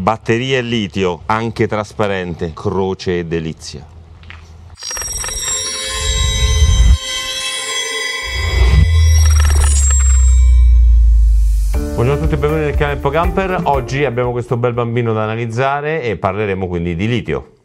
Batterie litio, anche trasparente, croce e delizia. Buongiorno a tutti e benvenuti nel canale ProCamper. Oggi abbiamo questo bel bambino da analizzare e parleremo quindi di litio.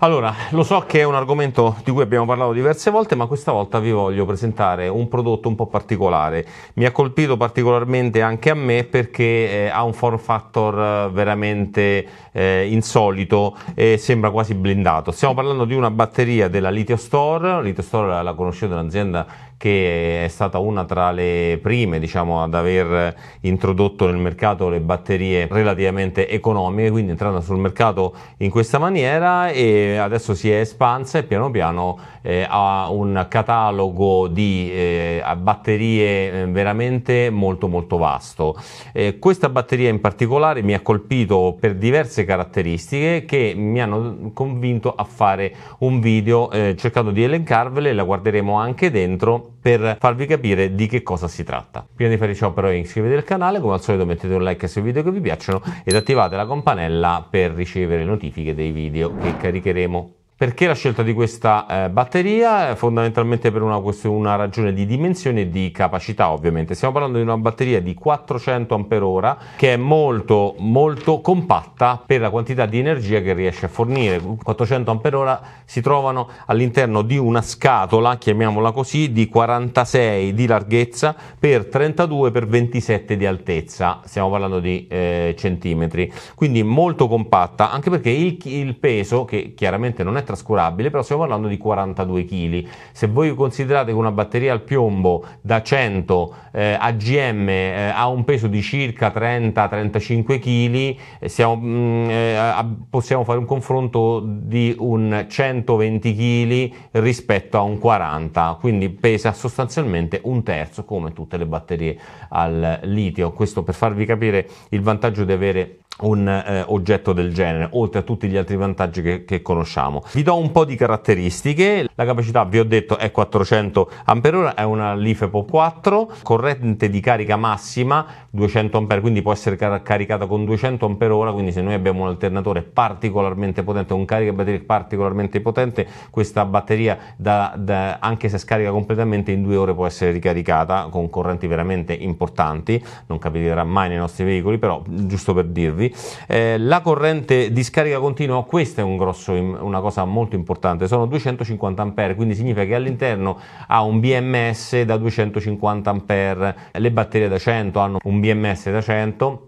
Allora, lo so che è un argomento di cui abbiamo parlato diverse volte, ma questa volta vi voglio presentare un prodotto un po' particolare. Mi ha colpito particolarmente anche a me perché eh, ha un form factor eh, veramente eh, insolito e sembra quasi blindato. Stiamo parlando di una batteria della Litio Store. Litio Store la conoscete, un'azienda che è stata una tra le prime diciamo, ad aver introdotto nel mercato le batterie relativamente economiche, quindi entrando sul mercato in questa maniera e adesso si è espansa e piano piano eh, ha un catalogo di eh, batterie eh, veramente molto molto vasto. Eh, questa batteria in particolare mi ha colpito per diverse caratteristiche che mi hanno convinto a fare un video eh, cercando di elencarvele, la guarderemo anche dentro per farvi capire di che cosa si tratta. Prima di fare ciò però iscrivetevi al canale, come al solito mettete un like se i video che vi piacciono ed attivate la campanella per ricevere notifiche dei video che caricheremo. Perché la scelta di questa eh, batteria? Fondamentalmente per una, una, ragione di dimensione e di capacità ovviamente. Stiamo parlando di una batteria di 400 Ah che è molto molto compatta per la quantità di energia che riesce a fornire. 400 Ah si trovano all'interno di una scatola, chiamiamola così, di 46 di larghezza per 32 per 27 di altezza. Stiamo parlando di eh, centimetri. Quindi molto compatta anche perché il, il peso, che chiaramente non è trascurabile, però stiamo parlando di 42 kg. Se voi considerate che una batteria al piombo da 100 eh, AGM eh, ha un peso di circa 30-35 kg, siamo, mm, eh, possiamo fare un confronto di un 120 kg rispetto a un 40, quindi pesa sostanzialmente un terzo come tutte le batterie al litio. Questo per farvi capire il vantaggio di avere un eh, oggetto del genere, oltre a tutti gli altri vantaggi che, che, conosciamo. Vi do un po' di caratteristiche, la capacità vi ho detto è 400 Ah, è una LiFePO 4, corrente di carica massima 200 A, quindi può essere car- caricata con 200 Ah, quindi se noi abbiamo un alternatore particolarmente potente, un caricabatteria particolarmente potente, questa batteria da, da, anche se scarica completamente in due ore può essere ricaricata con correnti veramente importanti, non capiterà mai nei nostri veicoli, però giusto per dirvi eh, la corrente di scarica continua, questa è un grosso, una cosa molto importante, sono 250 A, quindi significa che all'interno ha un BMS da 250 A, le batterie da 100 hanno un BMS da 100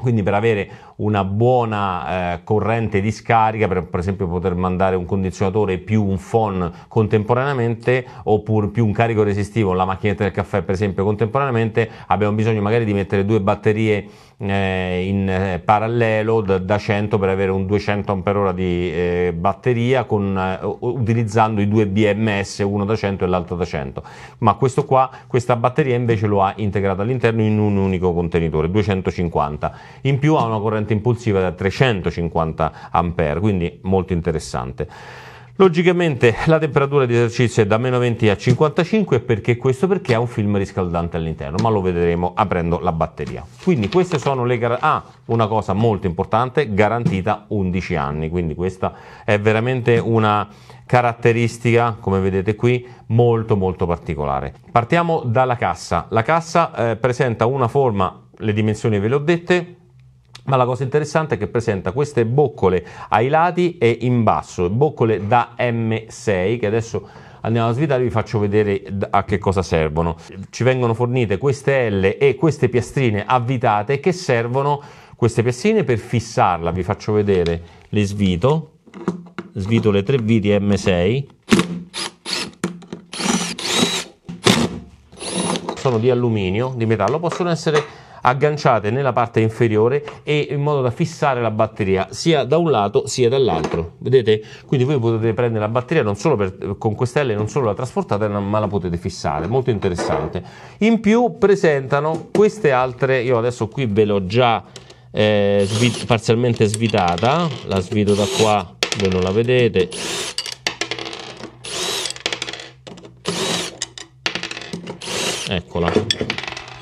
quindi per avere una buona eh, corrente di scarica, per, per, esempio poter mandare un condizionatore più un phon contemporaneamente, oppure più un carico resistivo, la macchinetta del caffè per esempio contemporaneamente, abbiamo bisogno magari di mettere due batterie eh, in eh, parallelo da, da, 100 per avere un 200 Ah di eh, batteria con, eh, utilizzando i due BMS, uno da 100 e l'altro da 100. Ma questo qua, questa batteria invece lo ha integrato all'interno in un unico contenitore, 250. In più ha una corrente impulsiva da 350 A, quindi molto interessante. Logicamente la temperatura di esercizio è da meno 20 a 55 perché questo? Perché ha un film riscaldante all'interno, ma lo vedremo aprendo la batteria. Quindi queste sono le gar- ah, una cosa molto importante, garantita 11 anni, quindi questa è veramente una caratteristica, come vedete qui, molto molto particolare. Partiamo dalla cassa. La cassa eh, presenta una forma, le dimensioni ve le ho dette, ma la cosa interessante è che presenta queste boccole ai lati e in basso, boccole da M6 che adesso andiamo a svitare vi faccio vedere a che cosa servono. Ci vengono fornite queste L e queste piastrine avvitate che servono queste piastrine per fissarla, vi faccio vedere, le svito, svito le tre viti M6 sono di alluminio, di metallo, possono essere agganciate nella parte inferiore e in modo da fissare la batteria sia da un lato sia dall'altro. Vedete? Quindi voi potete prendere la batteria non solo per, con queste L non solo la trasportate ma la potete fissare. Molto interessante. In più presentano queste altre io adesso qui ve l'ho già eh, svit- parzialmente svitata. La svito da qua voi non la vedete. Eccola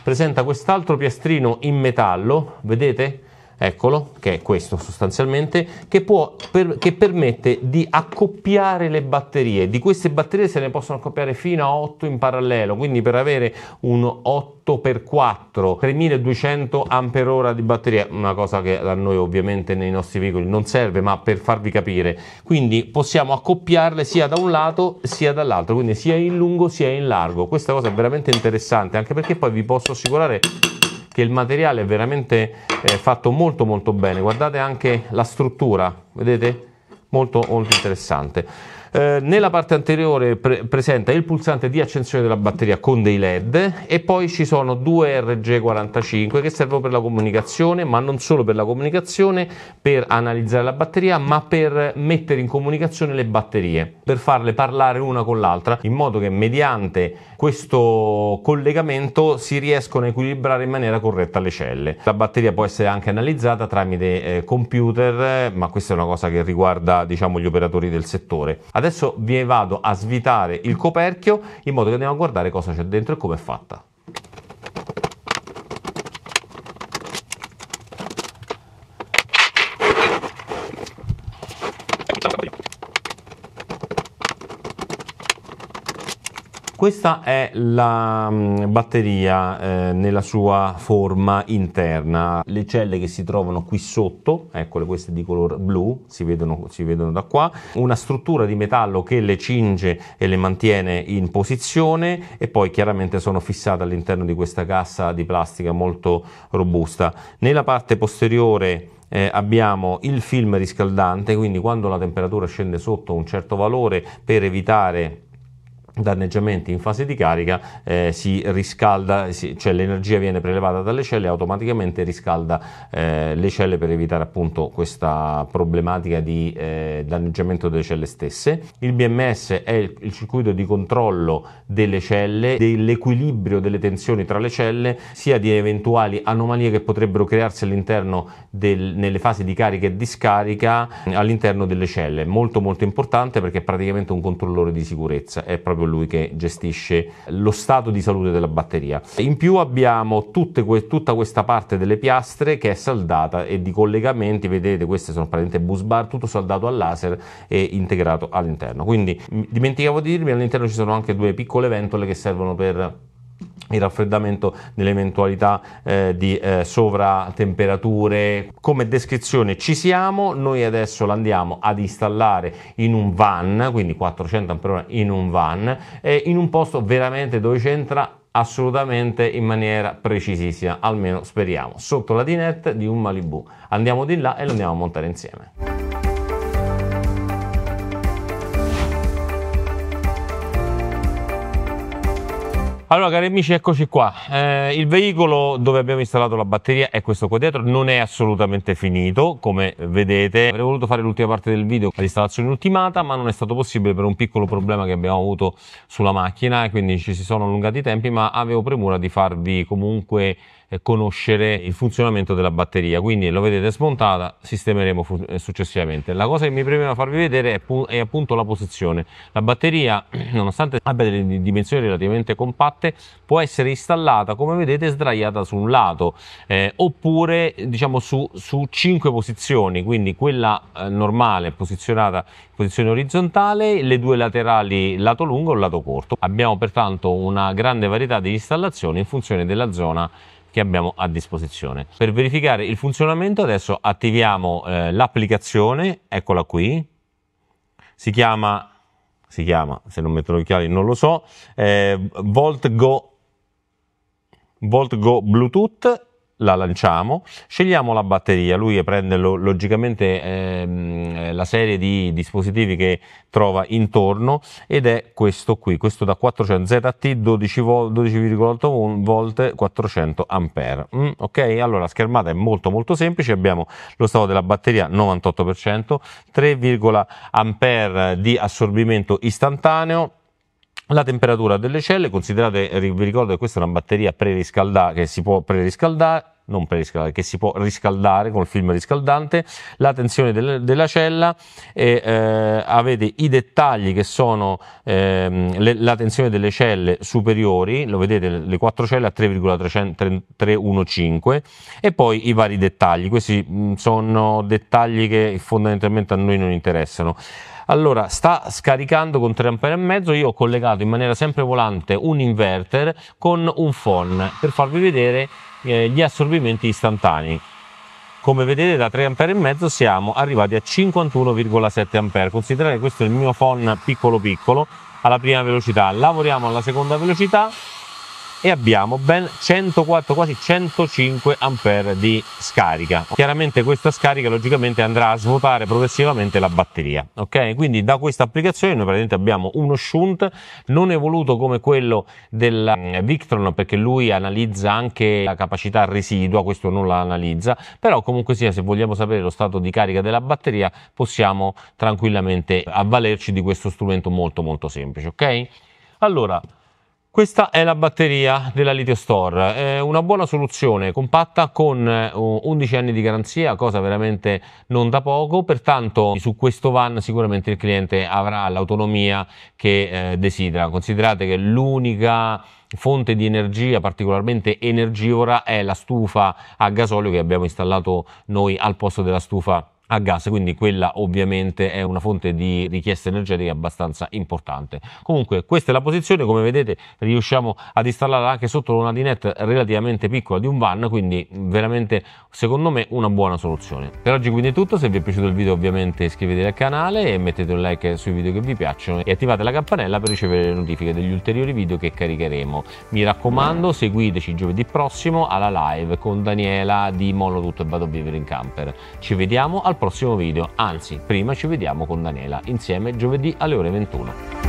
presenta quest'altro piastrino in metallo, vedete? Eccolo, che è questo sostanzialmente, che, può, per, che permette di accoppiare le batterie. Di queste batterie se ne possono accoppiare fino a 8 in parallelo, quindi per avere un 8x4, 3200 Ah di batteria, una cosa che a noi ovviamente nei nostri veicoli non serve, ma per farvi capire. Quindi possiamo accoppiarle sia da un lato sia dall'altro, quindi sia in lungo sia in largo. Questa cosa è veramente interessante, anche perché poi vi posso assicurare che il materiale è veramente eh, fatto molto molto bene. Guardate anche la struttura vedete? Molto molto interessante eh, nella parte anteriore pre- presenta il pulsante di accensione della batteria con dei LED e poi ci sono due RG45 che servono per la comunicazione, ma non solo per la comunicazione, per analizzare la batteria, ma per mettere in comunicazione le batterie, per farle parlare una con l'altra, in modo che mediante questo collegamento si riescono a equilibrare in maniera corretta le celle. La batteria può essere anche analizzata tramite eh, computer, ma questa è una cosa che riguarda diciamo, gli operatori del settore. Adesso vi vado a svitare il coperchio in modo che andiamo a guardare cosa c'è dentro e come è fatta. Questa è la mm, batteria eh, nella sua forma interna. Le celle che si trovano qui sotto, eccole queste di color blu, si vedono, si vedono da qua, una struttura di metallo che le cinge e le mantiene in posizione e poi chiaramente sono fissate all'interno di questa cassa di plastica molto robusta. Nella parte posteriore eh, abbiamo il film riscaldante, quindi quando la temperatura scende sotto un certo valore per evitare danneggiamenti in fase di carica eh, si riscalda, si, cioè l'energia viene prelevata dalle celle e automaticamente riscalda eh, le celle per evitare appunto questa problematica di eh, danneggiamento delle celle stesse. Il BMS è il, il, circuito di controllo delle celle, dell'equilibrio delle tensioni tra le celle, sia di eventuali anomalie che potrebbero crearsi all'interno del, nelle fasi di carica e discarica all'interno delle celle. Molto molto importante perché è praticamente un controllore di sicurezza, è proprio lui che gestisce lo stato di salute della batteria. In più abbiamo que- tutta questa parte delle piastre che è saldata e di collegamenti, vedete queste sono praticamente bus bar, tutto saldato al laser e integrato all'interno. Quindi dimenticavo di dirvi, all'interno ci sono anche due piccole ventole che servono per il raffreddamento nell'eventualità eh, di eh, sovratemperature. Come descrizione ci siamo, noi adesso l'andiamo ad installare in un van, quindi 400 Ah in un van, e in un posto veramente dove c'entra assolutamente in maniera precisissima, almeno speriamo, sotto la dinette di un Malibu. Andiamo di là e lo andiamo a montare insieme. Allora cari amici eccoci qua, eh, il veicolo dove abbiamo installato la batteria è questo qua dietro, non è assolutamente finito come vedete, avrei voluto fare l'ultima parte del video l'installazione ultimata ma non è stato possibile per un piccolo problema che abbiamo avuto sulla macchina e quindi ci si sono allungati i tempi ma avevo premura di farvi comunque conoscere il funzionamento della batteria. Quindi lo vedete smontata sistemeremo fu- eh, successivamente. La cosa che mi premeva farvi vedere è, pu- è, appunto la posizione. La batteria nonostante abbia delle dimensioni relativamente compatte può essere installata come vedete sdraiata su un lato eh, oppure diciamo su, su 5 posizioni. Quindi quella eh, normale posizionata in posizione orizzontale le due laterali lato lungo e lato corto. Abbiamo pertanto una grande varietà di installazioni in funzione della zona che abbiamo a disposizione. Per verificare il funzionamento adesso attiviamo eh, l'applicazione, eccola qui, si chiama, si chiama, se non metto gli occhiali non lo so, eh, Volt Go, Volt Go Bluetooth la lanciamo, scegliamo la batteria, lui prende lo, logicamente ehm, la serie di dispositivi che trova intorno ed è questo qui, questo da 400 ZT 12 volt, 12,8 volt 400 ampere. Mm, ok, allora la schermata è molto molto semplice, abbiamo lo stato della batteria 98%, 3, ampere di assorbimento istantaneo, la temperatura delle celle, considerate, vi ricordo che questa è una batteria preriscaldata che si può preriscaldare, non preriscaldare, che si può riscaldare con il film riscaldante, la tensione del, della cella e eh, avete i dettagli che sono ehm, le, la tensione delle celle superiori, lo vedete le quattro celle a 3,315 e poi i vari dettagli, questi mh, sono dettagli che fondamentalmente a noi non interessano. Allora, sta scaricando con 3 ampere e mezzo, io ho collegato in maniera sempre volante un inverter con un phon per farvi vedere eh, gli assorbimenti istantanei. Come vedete da 3 ampere e mezzo siamo arrivati a 51,7 ampere. Considerate che questo è il mio phon piccolo piccolo alla prima velocità. Lavoriamo alla seconda velocità e abbiamo ben 104 quasi 105 ampere di scarica. Chiaramente questa scarica logicamente andrà a svuotare progressivamente la batteria ok? Quindi da questa applicazione noi praticamente abbiamo uno shunt non evoluto come quello del mm, Victron perché lui analizza anche la capacità residua questo non la analizza però comunque sia se vogliamo sapere lo stato di carica della batteria possiamo tranquillamente avvalerci di questo strumento molto molto semplice ok? Allora questa è la batteria della Litio Store, è una buona soluzione compatta con 11 eh, anni di garanzia, cosa veramente non da poco, pertanto su questo van sicuramente il cliente avrà l'autonomia che eh, desidera. Considerate che l'unica fonte di energia particolarmente energivora è la stufa a gasolio che abbiamo installato noi al posto della stufa a gas, quindi quella ovviamente è una fonte di richiesta energetica abbastanza importante. Comunque questa è la posizione, come vedete riusciamo ad installarla anche sotto una dinette relativamente piccola di un van, quindi veramente secondo me una buona soluzione. Per oggi quindi è tutto, se vi è piaciuto il video ovviamente iscrivetevi al canale e mettete un like sui video che vi piacciono e attivate la campanella per ricevere le notifiche degli ulteriori video che caricheremo. Mi raccomando seguiteci giovedì prossimo alla live con Daniela di Mollo Tutto e Vado a Vivere in Camper. Ci vediamo al prossimo video, anzi prima ci vediamo con Daniela insieme giovedì alle ore 21.